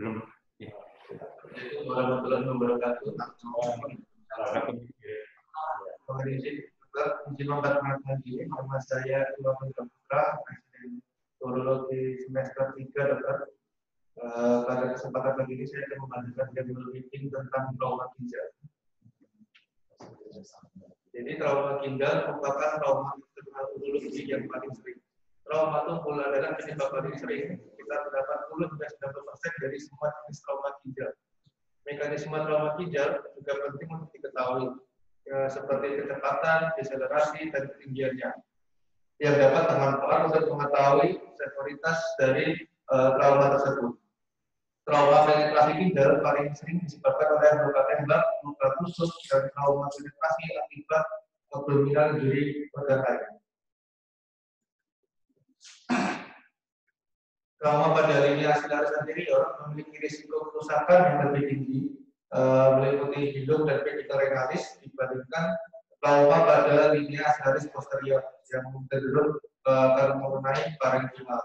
belum warahmatullahi wabarakatuh. Nama saya Iwan Putra, Presiden Urologi semester 3 dokter. Uh, pada kesempatan kali ini saya akan membagikan jadwal meeting tentang trauma ginjal. Jadi trauma ginjal merupakan trauma urologi yang paling sering. Trauma tumpul adalah penyebab paling sering. Kita terdapat 10 hingga 90 dari semua jenis trauma ginjal. Mekanisme trauma ginjal juga penting untuk diketahui, ya, seperti kecepatan, deselerasi, dan ketinggiannya, yang dapat bermanfaat untuk mengetahui severitas dari uh, trauma tersebut. Trauma penetrasi ginjal paling sering disebabkan oleh luka tembak, luka tusuk, dan trauma penetrasi akibat abdominal diri organ trauma pada lini asilaris anterior memiliki risiko kerusakan yang lebih tinggi uh, meliputi hidung dan pedikel renalis dibandingkan trauma pada lini asilaris posterior yang cenderung uh, akan mengenai parenkimal.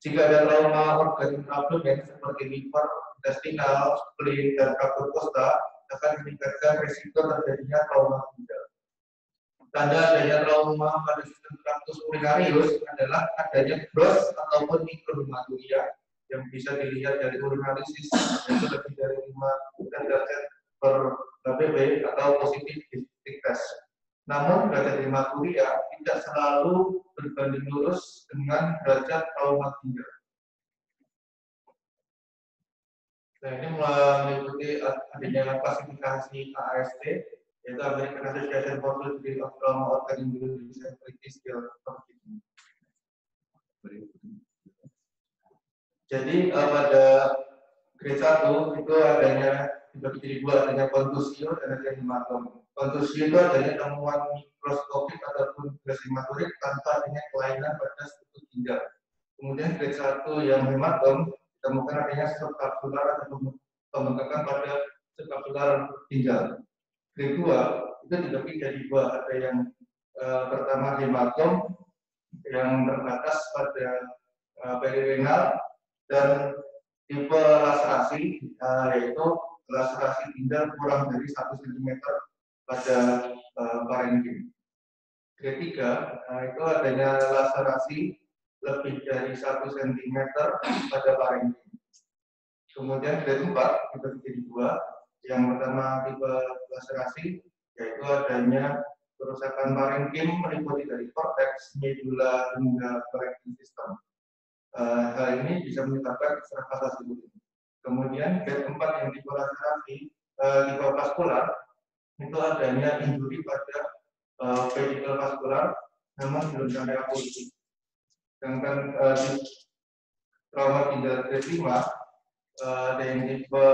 Jika ada trauma organ abdomen seperti liver, intestinal, spleen, dan kapur kosta akan meningkatkan risiko terjadinya trauma ginjal. Tanda adanya trauma pada sistem traktus urinarius adalah adanya gros ataupun mikrohematuria yang bisa dilihat dari urinalisis yaitu lebih dari 5 derajat per BB atau positif district test. Namun derajat hematuria tidak selalu berbanding lurus dengan derajat trauma ginjal. Nah ini meliputi adanya klasifikasi AST yaitu American Association for Study of Trauma Organ Injuries and Jadi uh, pada grade 1 itu adanya dibagi jadi dua, adanya kontusio dan adanya hematom. Kontusio itu adanya temuan mikroskopik ataupun hematorik tanpa adanya kelainan pada struktur ginjal. Kemudian grade 1 yang hematom ditemukan adanya subkapsular atau pembengkakan pada subkapsular ginjal kedua itu dibagi jadi dua ada yang uh, pertama hematom yang terbatas pada uh, perirenal dan tipe laserasi uh, yaitu laserasi ginjal kurang dari satu cm pada uh, parenkim. Ketiga, uh, itu adanya laserasi lebih dari satu cm pada parenkim. Kemudian grade 4 kita jadi dua, yang pertama tipe laserasi yaitu adanya kerusakan parenkim meliputi dari korteks, medula hingga collecting system. Uh, hal ini bisa menyebabkan serapasasi tubuh. Kemudian grade keempat yang tipe laserasi, uh, tipe vaskular, itu adanya injury pada uh, vaskular, namun belum sampai apolisi. Sedangkan uh, trauma grade 5, uh, dan tipe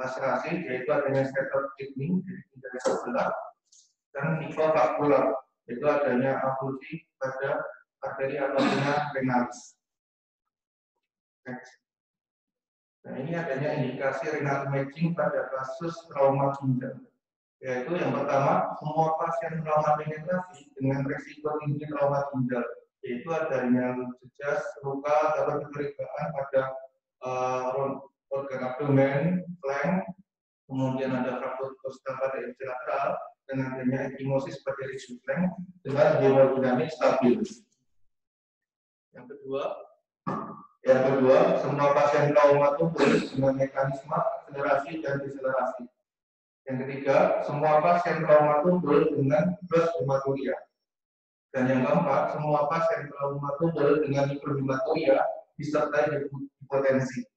laserasi yaitu adanya stator kidney jadi tidak sebelah dan mikrovaskular yaitu adanya afusi pada arteri atau renalis. Nah ini adanya indikasi renal matching pada kasus trauma ginjal yaitu yang pertama semua pasien trauma penetrasi dengan resiko tinggi trauma ginjal yaitu adanya jejas luka atau kecurigaan pada uh, organ abdomen, flank, kemudian ada fraktur kostal pada lateral, dan adanya ekimosis pada region flank dengan hemodinamik stabil. Yang kedua, yang kedua, semua pasien trauma tubuh dengan mekanisme akselerasi dan deselerasi. Yang ketiga, semua pasien trauma tubuh dengan plus hematuria. Dan yang keempat, semua pasien trauma tubuh dengan mikrohematuria disertai hipotensi.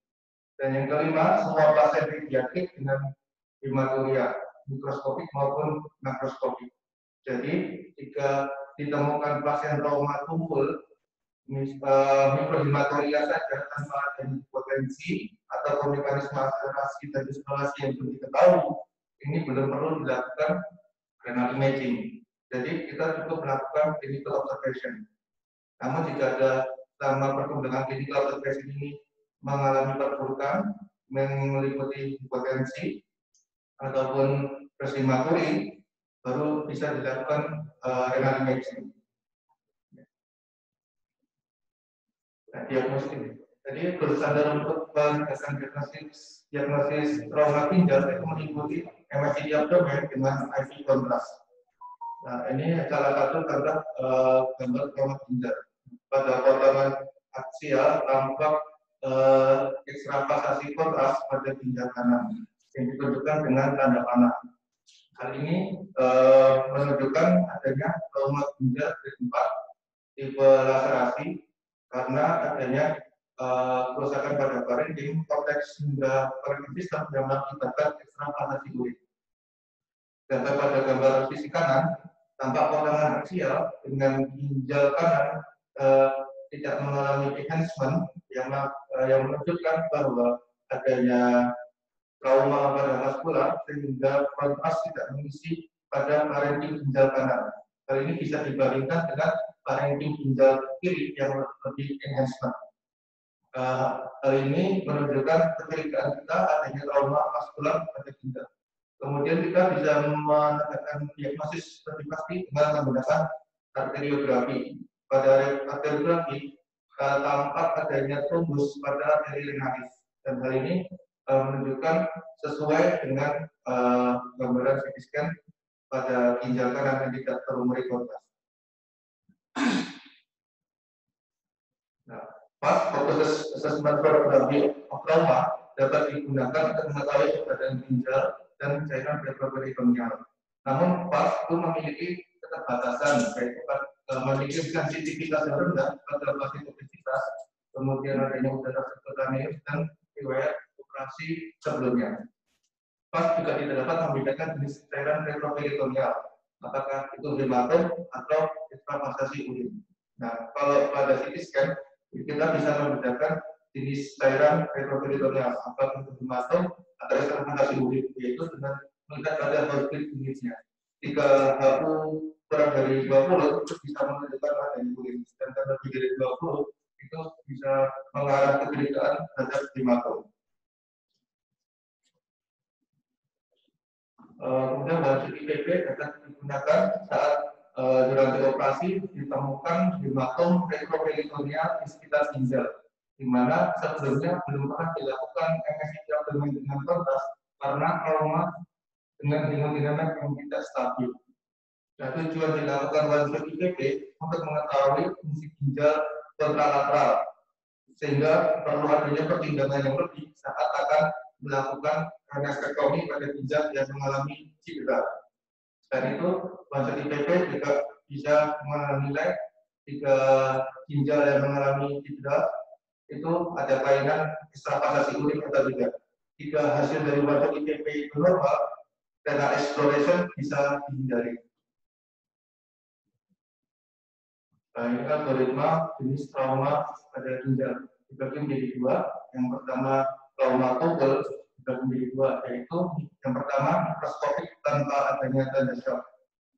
Dan yang kelima, semua pasien pediatrik dengan hematuria mikroskopik maupun makroskopik. Jadi, jika ditemukan pasien trauma tumpul, eh, mikrohematuria saja tanpa adanya potensi atau mekanisme akselerasi dan isolasi yang belum diketahui, ini belum perlu dilakukan renal imaging. Jadi kita cukup melakukan clinical observation. Namun jika ada selama perkembangan clinical observation ini mengalami perburukan meliputi hipotensi ataupun presimaturi baru bisa dilakukan uh, renal imaging. Nah, diagnostik. Jadi bersandar untuk penegasan diagnosis diagnosis trauma ginjal itu meliputi MRI abdomen dengan IV kontras. Nah, ini salah satu gambar uh, gambar trauma ginjal. Pada potongan aksial tampak uh, ekstravasasi kontras pada ginjal kanan yang ditunjukkan dengan tanda panah. Hal ini uh, menunjukkan adanya trauma ginjal di tempat tipe laserasi karena adanya uh, kerusakan pada parenkim, korteks hingga parenkim sistem yang mengakibatkan ekstravasasi urin. Dan pada gambar sisi kanan, tampak potongan aksial dengan ginjal kanan uh, tidak mengalami enhancement yang uh, yang menunjukkan bahwa adanya trauma pada vaskular sehingga kontras tidak mengisi pada parenkim ginjal kanan. Hal ini bisa dibandingkan dengan parenkim ginjal kiri yang lebih enhancement. Uh, hal ini menunjukkan kecurigaan kita adanya trauma vaskular pada ginjal. Kemudian kita bisa menegakkan diagnosis lebih pasti dengan menggunakan arteriografi. Pada arteriografi tampak adanya trombus pada arteri renalis dan hal ini uh, menunjukkan sesuai dengan uh, gambaran CT scan pada ginjal kanan yang tidak terumuri kontak. Nah, Pas proses assessment probability of dapat digunakan untuk mengetahui keberadaan ginjal dan cairan peritoneal. Namun pas itu memiliki keterbatasan, yaitu memiliki sensitivitas yang rendah pada pasien obesitas, kemudian adanya udara subkutaneus dan riwayat operasi sebelumnya. Pas juga tidak dapat membedakan jenis cairan retroperitoneal, apakah itu hematom atau ekstravasasi urin. Nah, kalau pada CT scan kita bisa membedakan jenis cairan retroperitoneal apakah itu hematom atau eksternalisasi urin yaitu dengan melihat pada heartbeat unitnya. Jika HU kurang dari 20 itu bisa menunjukkan adanya urin dan lebih dari 20 itu bisa mengarah ke kecurigaan terhadap hematom. Uh, kemudian bahan IPP dapat digunakan saat uh, durasi operasi ditemukan hematom retroperitoneal di sekitar ginjal, di mana sebelumnya belum pernah dilakukan MSI abdomen dengan kontras karena trauma dengan hemodinamik yang tidak stabil. Dan tujuan dilakukan wajib IPP untuk mengetahui fungsi ginjal kontralateral, sehingga perlu adanya pertimbangan yang lebih saat akan melakukan anastektomi pada ginjal yang mengalami cedera. Dan itu bahasa IPP juga bisa menilai jika ginjal yang mengalami cedera itu ada kelainan ekstravasasi urin atau tidak. Jika hasil dari wajah IPP itu normal, data exploration bisa dihindari. Nah, ini kan jenis trauma pada ginjal dibagi menjadi dua. Yang pertama trauma total dibagi menjadi dua, yaitu yang pertama mikroskopik tanpa adanya tanda shock.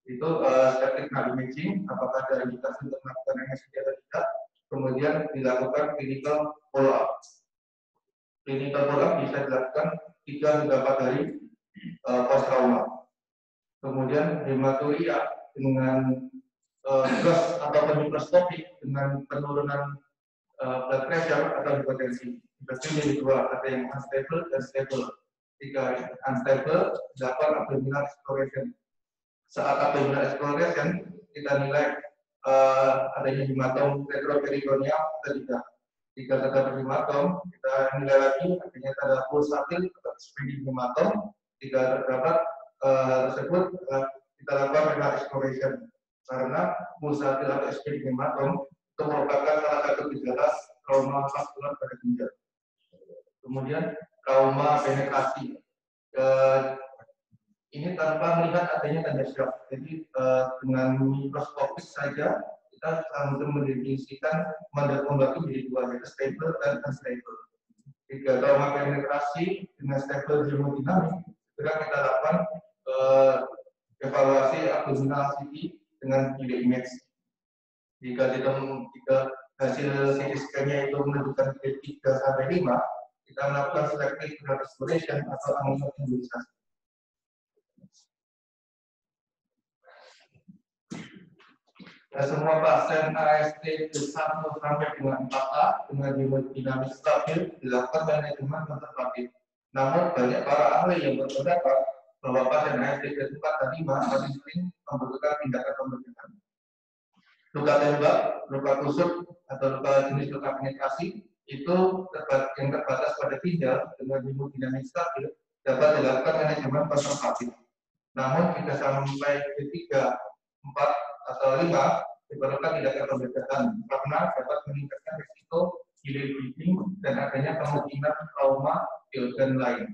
Itu uh, static imaging, apakah ada indikasi untuk melakukan MSD atau tidak. Kemudian dilakukan clinical follow up. Clinical follow up bisa dilakukan 3 hingga 4 hari uh, eh, post trauma. Kemudian hematuria dengan uh, gas atau mikroskopik dengan penurunan uh, blood pressure atau hipertensi. Berarti jadi dua, ada yang unstable dan stable jika unstable, dilakukan abdominal exploration. Saat abdominal exploration, kita nilai uh, adanya hematom retroperitoneal atau tidak. Jika terdapat hematom, kita nilai lagi adanya tanda pulsatil atau expanding hematom. Jika terdapat uh, tersebut, uh, kita lakukan renal exploration. Karena atau expanding hematom itu merupakan salah satu gejala trauma vaskular pada ginjal. Kemudian trauma penetrasi. Uh, ini tanpa melihat adanya tanda shock. Jadi uh, dengan mikroskopis saja kita langsung mendefinisikan mandat pembagi menjadi dua, yaitu stable dan unstable. Jika trauma penetrasi dengan stable hemodinamik, segera kita lakukan uh, evaluasi abdominal CT dengan video image. Jika, jika hasil CT scan-nya itu menunjukkan 3 sampai 5, kita melakukan selective restoration atau aminomobilisasi. Nah, semua pasien AST 1 sampai dengan 4A dengan hemodinamik stabil dilakukan manajemen konservatif. Namun banyak para ahli yang berpendapat bahwa pasien AST ke 4 dan 5 paling sering membutuhkan tindakan pemeriksaan. Luka tembak, luka tusuk, atau luka jenis luka penetrasi itu yang terbatas pada ginjal dengan hemodinamik stabil dapat dilakukan manajemen konservatif. Namun jika sampai ketiga, empat atau lima diperlukan tindakan pembedahan karena dapat meningkatkan risiko gilir bleeding dan adanya kemungkinan trauma di organ lain.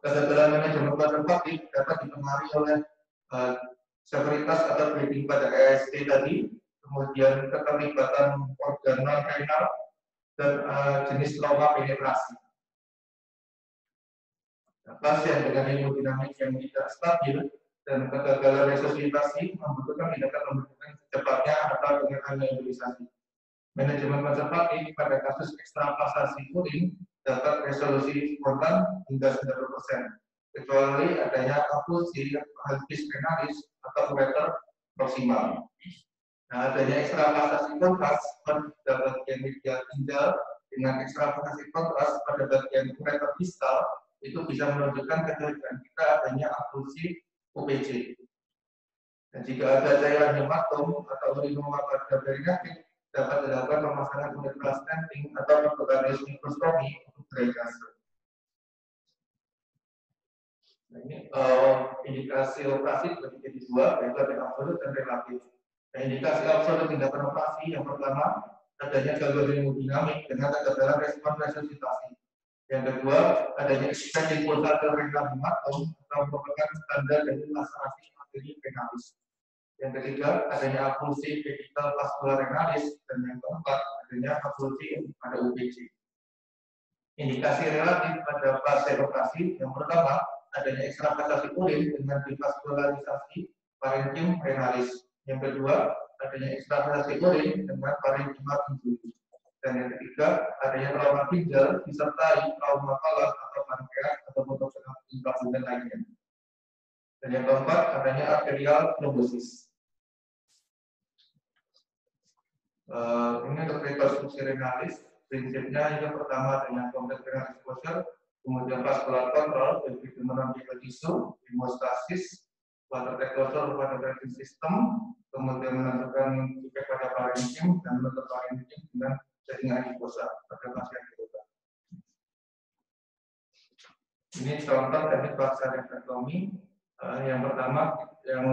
Kegagalan manajemen konservatif dapat dipengaruhi oleh uh, severitas atau bleeding pada EST tadi, kemudian keterlibatan organ non-renal, dan uh, jenis trauma penetrasi. Nah, pasien dengan hemodinamik yang tidak stabil dan kegagalan resusitasi membutuhkan tindakan pembentukan secepatnya atau dengan aneurisasi. Manajemen konservatif pada kasus ekstravasasi urin dapat resolusi spontan hingga 90%, kecuali adanya afusi habis penalis atau ureter proksimal. Nah, adanya ekstravasasi kontras pada bagian medial ginjal dengan ekstravasasi kontras pada bagian ureter distal itu bisa menunjukkan kecurigaan kita adanya afusi UPC. Dan jika ada cairan hematom atau urinoma pada perinatif, dapat dilakukan pemasangan unit stenting atau melakukan mikroskopi untuk drenase. Nah, ini uh, indikasi operasi terbagi dua, yaitu ada absolut dan relatif. Nah, indikasi absolut tindakan operasi yang pertama adanya gangguan hemodinamik dengan kegagalan respon resusitasi. Yang kedua, adanya expanding pulsatile renal hematom atau merupakan standar dari laserasi materi penalis. Yang ketiga, adanya pulsi pedicle vascular renalis dan yang keempat, adanya pulsi pada UPC. Indikasi relatif pada fase operasi yang pertama, adanya ekstravasasi urin dengan divaskularisasi parenkim renalis. Yang kedua, adanya ekstravasasi urin dengan parenkim injuri. Dan yang ketiga, adanya trauma ginjal disertai trauma kolon atau pankreas atau motosenal dan lainnya. Dan yang keempat, adanya arterial thrombosis. Uh, ini rekonstruksi renalis, prinsipnya yang pertama dengan kompleks renal exposure, kemudian vascular control, menonjol tisu, hemostasis, water precursor pada breathing system, kemudian menentukan efek pada parenkim dan menutup parenkim dengan jaringan adiposa pada pasien kita. Ini contoh teknik vaksinektomi uh, yang pertama yang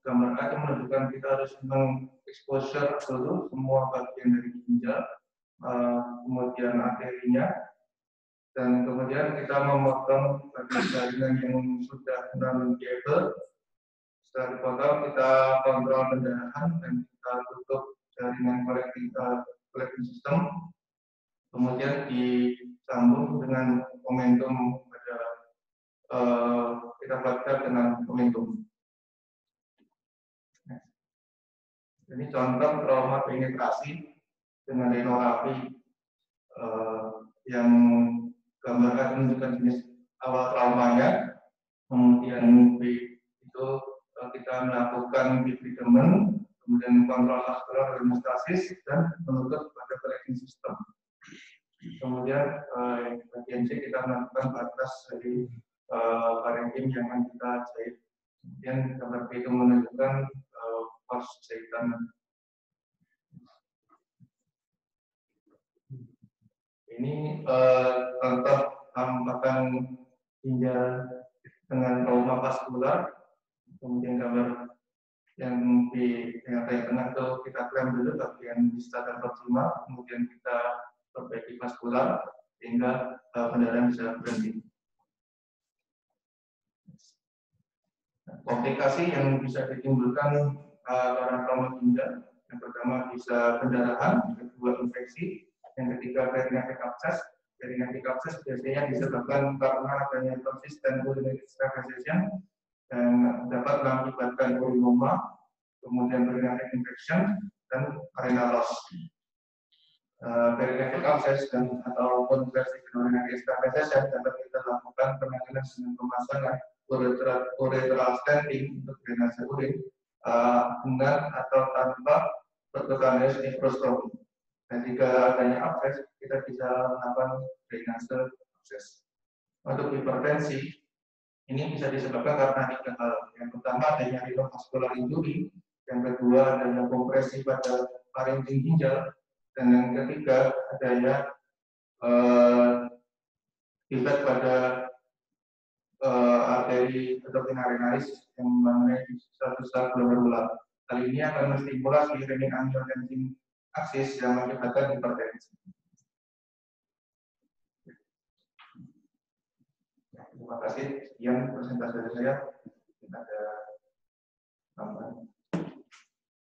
gambar A menunjukkan kita harus mengeksposur dulu semua bagian dari ginjal, uh, kemudian arterinya, dan kemudian kita memotong bagian jaringan yang sudah non viable. Setelah dipotong, kita kontrol pendarahan dan kita tutup jaringan kolektif collecting system, kemudian disambung dengan momentum pada uh, kita baca dengan momentum. Ini contoh trauma penetrasi dengan renorapi uh, yang gambarkan menunjukkan jenis awal traumanya, kemudian itu uh, kita melakukan treatment kemudian kontrol vaskular hemostasis dan menutup pada collecting system. Kemudian eh, bagian C kita melakukan batas dari eh, parenkim yang akan kita jahit. Kemudian gambar B itu menunjukkan eh, pos jahitan. Ini eh, contoh tampakan ginjal dengan trauma vaskular. Kemudian gambar yang di yang tengah itu kita klaim dulu dan proximal, kemudian kita perbaiki vaskular sehingga uh, kendaraan bisa berhenti. Komplikasi yang bisa ditimbulkan uh, karena trauma ginjal, yang pertama bisa pendarahan, yang kedua infeksi, yang ketiga perinaptic abscess. Perinaptic abscess biasanya disebabkan karena adanya toxis dan urinary extravasation dan dapat mengakibatkan urinoma, kemudian urinary infection, dan renal loss. Uh, perinephric abscess dan ataupun versi urinary extravasation dapat kita lakukan penanganan dengan pemasangan ureteral stenting untuk drainase urin uh, dengan atau tanpa pertukaran mikroskopi. Dan jika adanya abses, kita bisa melakukan drainase abses. Untuk hipertensi, ini bisa disebabkan karena tiga hal. Yang pertama adanya rhinovascular injury, yang kedua adanya kompresi pada parenting ginjal, dan yang ketiga adanya uh, defect pada uh, arteri atau arenalis yang mengenai satu sel glomerular. Hal ini akan menstimulasi renin angiotensin aksis yang mengakibatkan hipertensi. Terima kasih. Sekian presentasi dari saya. Ada